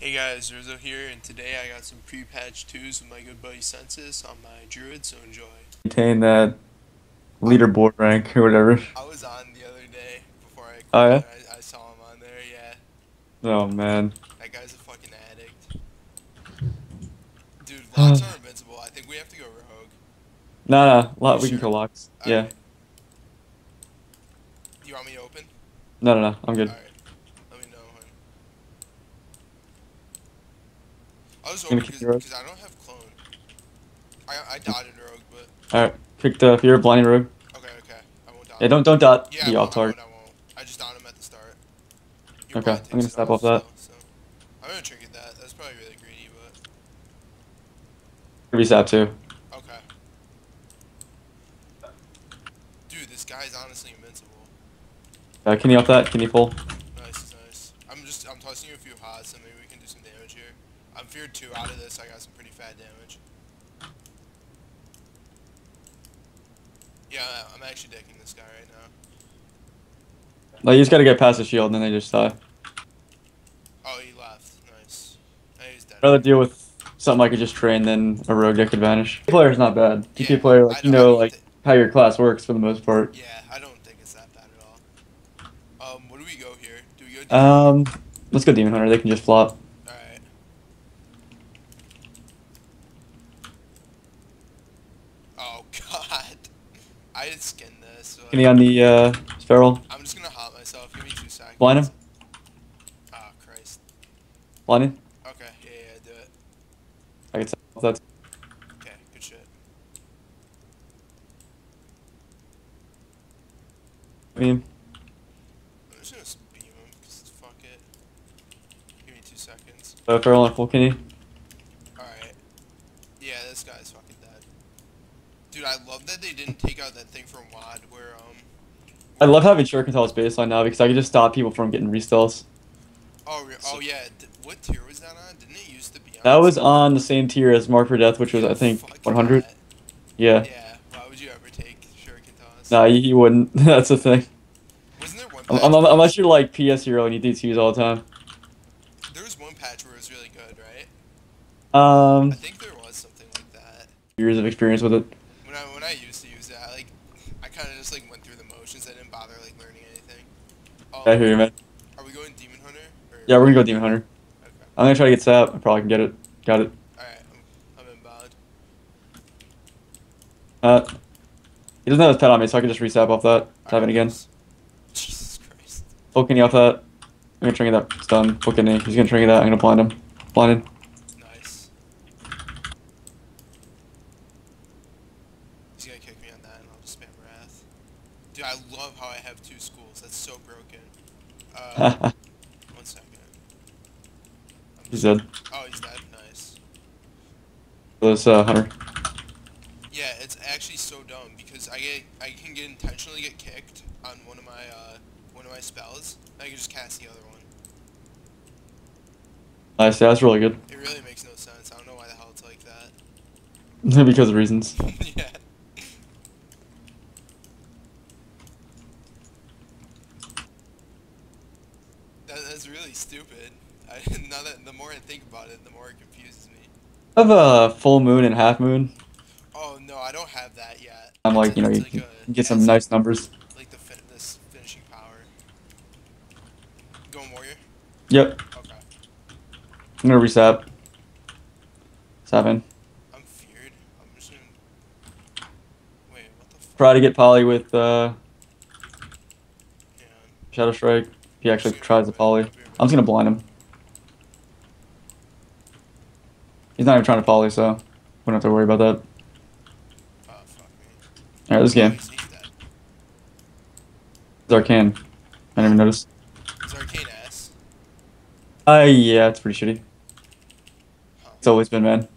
Hey guys, Rizzo here, and today I got some pre-patch twos with my good buddy Sensus on my Druid, so enjoy. maintain that leaderboard rank or whatever. I was on the other day before I Oh, yeah? I, I saw him on there, yeah. Oh man. That guy's a fucking addict. Dude, locks are invincible. I think we have to go rogue. No, no, lot we can sure? kill locks. Yeah. Alright. You want me to open? No, no, no. I'm good. Alright. Let me know when. I was kick because rogue? I don't have clone. I, I dotted rogue, but All right. Kick the fear blinding rogue. okay, okay. I won't dot Yeah, don't don't dot Yeah, the off won't, I target. won't, I won't. I just downed him at the start. Okay, bot I'm gonna step off that. so. I'm gonna trinket that. That's probably really greedy, but Reset too. okay. Dude, this guy's honestly invincible. Uh, can you off that? Can you pull? Nice, nice. I'm just I'm tossing you a few hots, and maybe we can do some damage here. I'm feared two out of this. I got some pretty fat damage. Yeah, I'm actually decking this guy right now. Like you just gotta get past the shield and then they just die. Oh, he left. Nice. Now he's dead. I'd rather deal with something I could just train than a rogue that could vanish. Player's not bad. Yeah, player, like you know, like how your class works for the most part. Yeah, I don't think it's that bad at all. Um, what do we go here? Do we go? deep? Um, let's go demon hunter. They can just flop. Alright. Oh god. I had skinned this. So Can he on the uh feral I'm just gonna hop myself. Give me two seconds. blind him? Oh Christ. Blinding? Okay, yeah, yeah, do it. I can tell that's Okay, good shit. beam. I'm just gonna beam him, cause fuck it. Give me two seconds. Uh, feral on full kidney. Alright. Yeah, this guy's dead. Dude, I love that they didn't take out that thing from WoD where, um... I love having Sure Control's baseline now because I can just stop people from getting restills. Oh, re- oh yeah. D- what tier was that on? Didn't it used to be on? That was on the same tier as Mark for Death, which was I think Fuck 100. that. Yeah. Yeah. Why would you ever take Shuriken toss? Nah, you, you wouldn't. That's the thing. Wasn't there one? Um, Patch um, unless you're like Pshero and you do twos all the time. There was one patch where it was really good, right? Um, I think there was something like that. years of experience with it. When I when I used to use it, I like I kind of just like went through the motions. I didn't bother like learning anything. Um, I hear you, man. Are we going Demon Hunter? Or... Yeah, we're gonna go Demon Hunter. Okay. I'm gonna try to get Sap. I probably can get it. Got it. All right. I'm, I'm inbound. Uh, he doesn't have his pet on me, so I can just resap off that. Tap Alright, it again. Jesus Christ. Full off that. I'm gonna trinket that. It's done. Full kidney. He's gonna trigger that. I'm gonna blind him. Blinded. Nice. He's gonna kick me on that, and I'll just spam Wrath. Dude, I love how I have two schools. That's so broken. Uh, one second. I'm He's dead. Oh, he's dead. Nice. This uh, Hunter. Yeah, it's actually so dumb because I get I can get intentionally get kicked on one of my uh one of my spells. I can just cast the other one. Nice. Yeah, that's really good. It really makes no sense. I don't know why the hell it's like that. because of reasons. yeah. That, that's really stupid. I, now that the more I think about it, the more it confuses me. I have a full moon and half moon. Oh no, I don't have that yet. I'm like, you know, you like can a- get some nice numbers. Like, like the fin- this finishing power. Going warrior. Yep. Okay. I'm gonna resap. Seven. I'm feared. I'm just gonna. Wait, what the fuck? Try to get poly with uh, Yeah. Shadow Strike. He actually tries to poly. I'm just gonna blind him. He's not even trying to poly, so we don't have to worry about that. Fuck me. Alright, this game. It's arcane. I didn't even notice. Is arcane ass? Uh, yeah, it's pretty shitty. It's always been, man.